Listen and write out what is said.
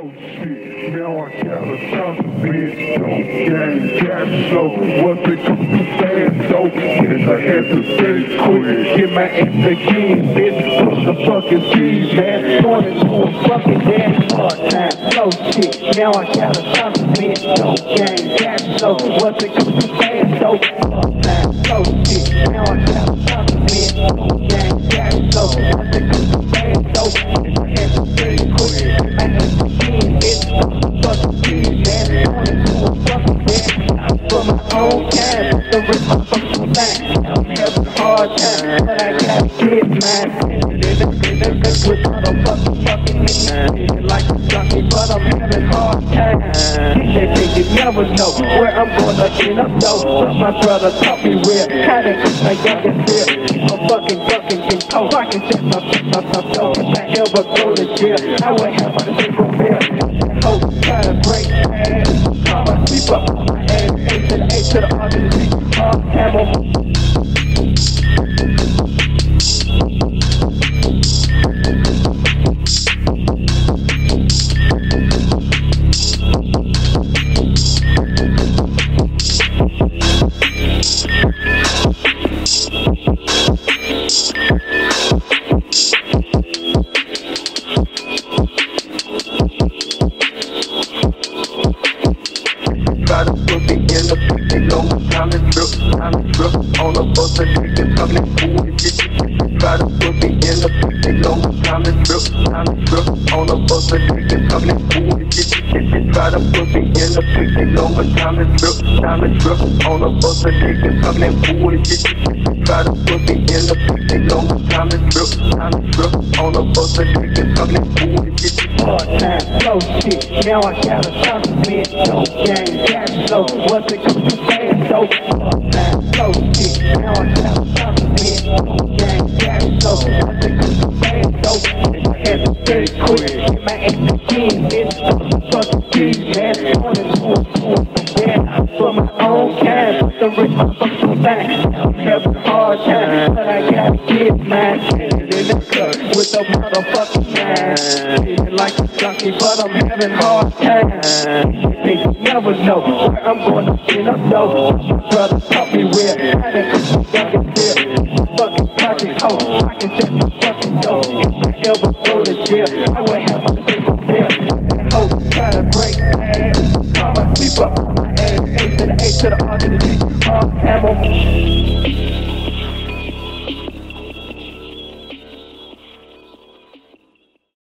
Oh shit, now I gotta stop the bitch, don't gang, got slow. Once it comes to fast, though, then I had to stay quick. Get my ass again, bitch, push the fucking keys, man. Going into a fucking dance hard time. slow shit. Now I gotta stop the bitch, don't gang, got slow. Once it comes to fast, though, hard time. slow shit. Now I gotta The rich motherfucking thing. I'm having a hard time, but I gotta get mine. With motherfucking fucking niggas, like a junkie, but I'm having hard time. They think you never know where I'm gonna end up though. But my brother taught me where, how to keep my youngest here. Keep my fucking fucking get cold. I can set my my myself if I ever go to jail. I would have a Z. in the know what time to trip, time to trip. On the bus, and they can come and and get. Try to put me in the they know what time to trip, time to trip. On the bus, and they can come and fool and. Try to put me in the pit, they know what time to trip, time to trip. On the bus, and they can come and fool and get you. Try to put me in the pit, they know what time to trip, time to trip. On the bus, and they can come and fool and get you. hard time, slow shit. Now I gotta stop the bitch, don't gang, got slow. Once it comes to fast, though, hard time, slow shit. Now I gotta quick. My ass again, bitch, fucking keys, man. On it, boom, boom, yeah. For my own cash, the rich motherfucking having a hard time, but I gotta get mine. In the cut with the motherfucking nine. Like a junkie, but I'm having hard time. They never know where I'm gonna end up, though. Brother taught me where I done fucking fear. Fucking pocket hoe, I can my fucking dough. If I ever to I would have a single bill. That hoe try to break ass. On my ass. A to the A to the R to the D. Uh, ammo.